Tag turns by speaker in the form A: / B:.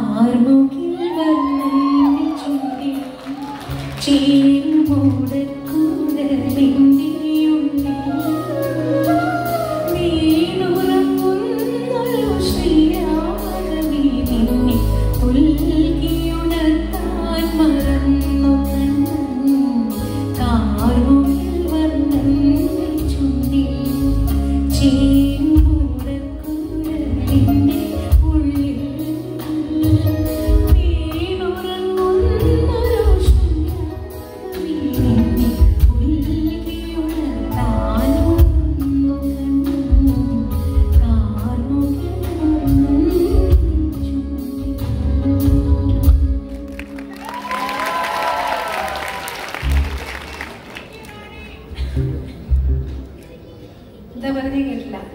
A: armam que இந்த வருகை கேட்கலாம்